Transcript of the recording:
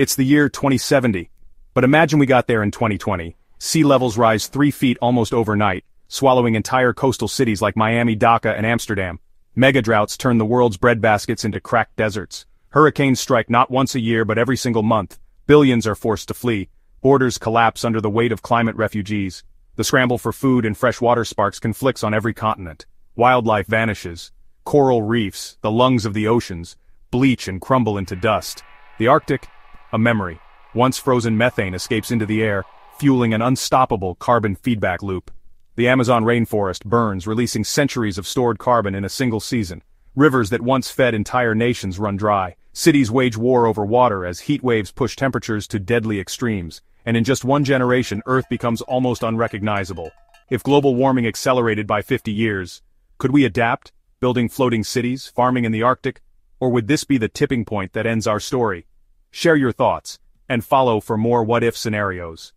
It's the year 2070. But imagine we got there in 2020. Sea levels rise three feet almost overnight, swallowing entire coastal cities like Miami, Dhaka, and Amsterdam. Mega droughts turn the world's breadbaskets into cracked deserts. Hurricanes strike not once a year but every single month. Billions are forced to flee. Borders collapse under the weight of climate refugees. The scramble for food and fresh water sparks conflicts on every continent. Wildlife vanishes. Coral reefs, the lungs of the oceans, bleach and crumble into dust. The Arctic, a memory. Once frozen methane escapes into the air, fueling an unstoppable carbon feedback loop. The Amazon rainforest burns releasing centuries of stored carbon in a single season. Rivers that once fed entire nations run dry. Cities wage war over water as heat waves push temperatures to deadly extremes. And in just one generation Earth becomes almost unrecognizable. If global warming accelerated by 50 years, could we adapt, building floating cities, farming in the Arctic, or would this be the tipping point that ends our story? Share your thoughts, and follow for more what-if scenarios.